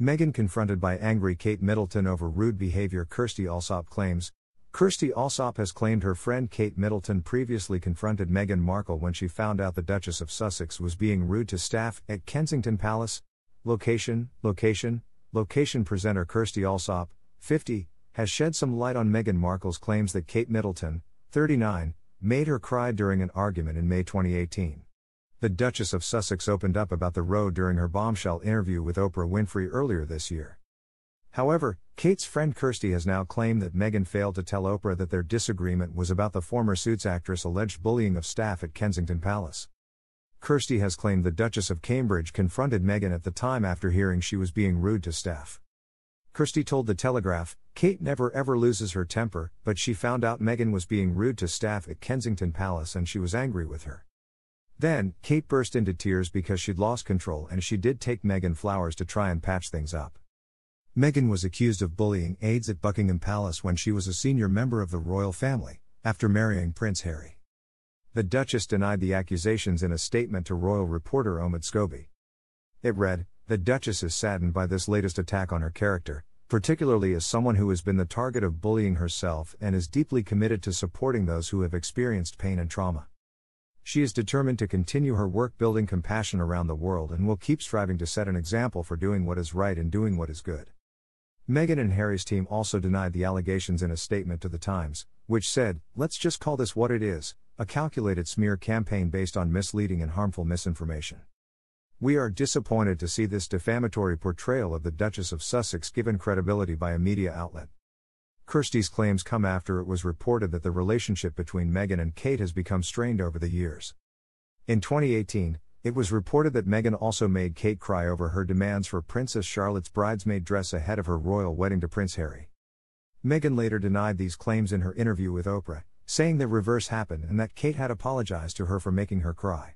Meghan confronted by angry Kate Middleton over rude behavior. Kirstie Allsopp claims. Kirstie Allsopp has claimed her friend Kate Middleton previously confronted Meghan Markle when she found out the Duchess of Sussex was being rude to staff at Kensington Palace. Location, location, location presenter Kirstie Allsopp, 50, has shed some light on Meghan Markle's claims that Kate Middleton, 39, made her cry during an argument in May 2018 the Duchess of Sussex opened up about the road during her bombshell interview with Oprah Winfrey earlier this year. However, Kate's friend Kirstie has now claimed that Meghan failed to tell Oprah that their disagreement was about the former Suits actress' alleged bullying of staff at Kensington Palace. Kirstie has claimed the Duchess of Cambridge confronted Meghan at the time after hearing she was being rude to staff. Kirstie told The Telegraph, Kate never ever loses her temper, but she found out Meghan was being rude to staff at Kensington Palace and she was angry with her. Then, Kate burst into tears because she'd lost control and she did take Meghan flowers to try and patch things up. Meghan was accused of bullying aides at Buckingham Palace when she was a senior member of the royal family, after marrying Prince Harry. The Duchess denied the accusations in a statement to royal reporter Omid Scobie. It read, The Duchess is saddened by this latest attack on her character, particularly as someone who has been the target of bullying herself and is deeply committed to supporting those who have experienced pain and trauma. She is determined to continue her work building compassion around the world and will keep striving to set an example for doing what is right and doing what is good. Meghan and Harry's team also denied the allegations in a statement to The Times, which said, Let's just call this what it is a calculated smear campaign based on misleading and harmful misinformation. We are disappointed to see this defamatory portrayal of the Duchess of Sussex given credibility by a media outlet. Kirstie's claims come after it was reported that the relationship between Meghan and Kate has become strained over the years. In 2018, it was reported that Meghan also made Kate cry over her demands for Princess Charlotte's bridesmaid dress ahead of her royal wedding to Prince Harry. Meghan later denied these claims in her interview with Oprah, saying the reverse happened and that Kate had apologized to her for making her cry.